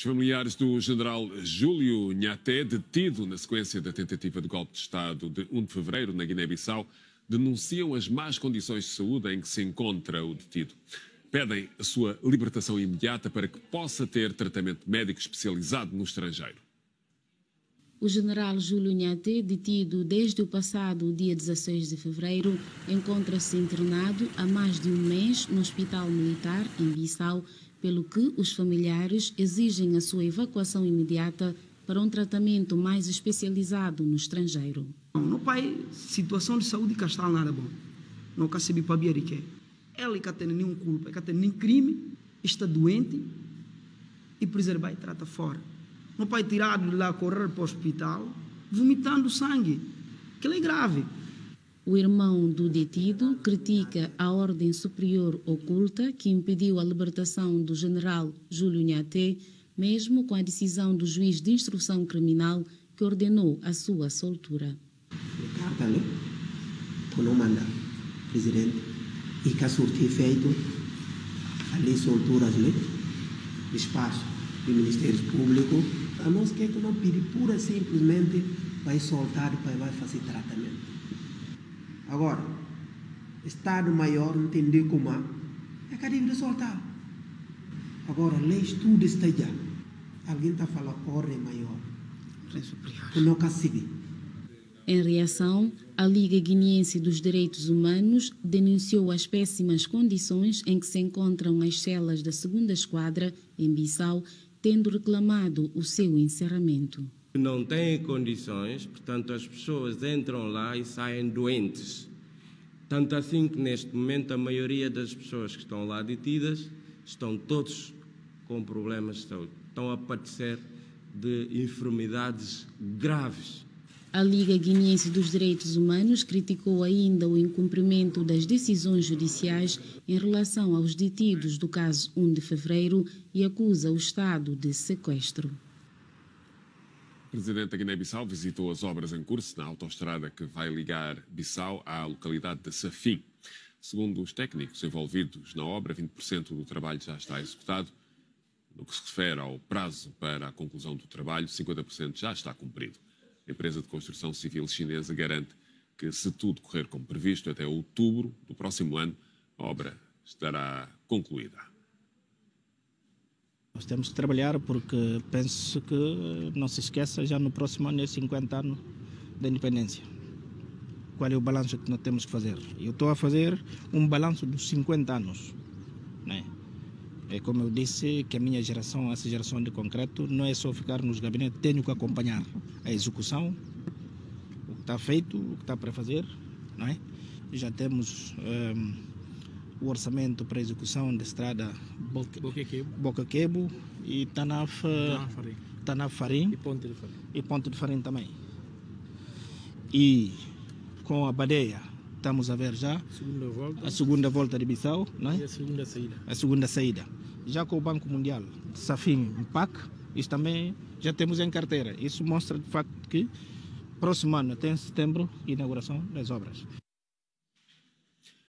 Os familiares do general Júlio Nhaté, detido na sequência da tentativa de golpe de Estado de 1 de fevereiro na Guiné-Bissau, denunciam as más condições de saúde em que se encontra o detido. Pedem a sua libertação imediata para que possa ter tratamento médico especializado no estrangeiro. O general Júlio Nhaté, detido desde o passado dia 16 de fevereiro, encontra-se internado há mais de um mês no Hospital Militar em Bissau, pelo que os familiares exigem a sua evacuação imediata para um tratamento mais especializado no estrangeiro. No pai, situação de saúde que está nada bom. Não saber para ver que ele que tem nenhum culpa, que tem nenhum crime, está doente e preservar e trata fora. Não pai tirado de lá correr para o hospital, vomitando sangue. Que é grave. O irmão do detido critica a ordem superior oculta que impediu a libertação do general Júlio Nhaté, mesmo com a decisão do juiz de instrução criminal que ordenou a sua soltura. Carta, né? Por não mandar, presidente, e que a sorte feito ali solturas, né? Espaço do Ministério Público, a nós que não pedir pura simplesmente vai soltar e vai fazer tratamento. Agora, Estado maior entender como é que deve soltar. Agora, leis tudo está já. Alguém está falando ordem maior. Que não consegue. Em reação, a Liga Guineense dos Direitos Humanos denunciou as péssimas condições em que se encontram as celas da segunda esquadra em Bissau, tendo reclamado o seu encerramento não têm condições, portanto as pessoas entram lá e saem doentes. Tanto assim que neste momento a maioria das pessoas que estão lá detidas estão todos com problemas de saúde, estão a padecer de enfermidades graves. A Liga Guineense dos Direitos Humanos criticou ainda o incumprimento das decisões judiciais em relação aos detidos do caso 1 de fevereiro e acusa o Estado de sequestro. O presidente da Guiné-Bissau visitou as obras em curso na autoestrada que vai ligar Bissau à localidade de Safim. Segundo os técnicos envolvidos na obra, 20% do trabalho já está executado. No que se refere ao prazo para a conclusão do trabalho, 50% já está cumprido. A empresa de construção civil chinesa garante que, se tudo correr como previsto, até outubro do próximo ano, a obra estará concluída. Nós temos que trabalhar porque penso que, não se esqueça, já no próximo ano é 50 anos da independência. Qual é o balanço que nós temos que fazer? Eu estou a fazer um balanço dos 50 anos. Né? É como eu disse, que a minha geração, essa geração de concreto, não é só ficar nos gabinetes, tenho que acompanhar a execução, o que está feito, o que está para fazer. Não é? Já temos. Um, o orçamento para a execução da estrada Boca Quebo e Tanaf, Tanaf Farim e Ponte de Farim. E Ponte de Farim também. E com a Badeia estamos a ver já segunda volta, a segunda volta de Bissau não é? e a segunda saída. A segunda saída. Já com o Banco Mundial, Safim, PAC, isso também já temos em carteira. Isso mostra de facto que próximo ano, até em setembro, inauguração das obras.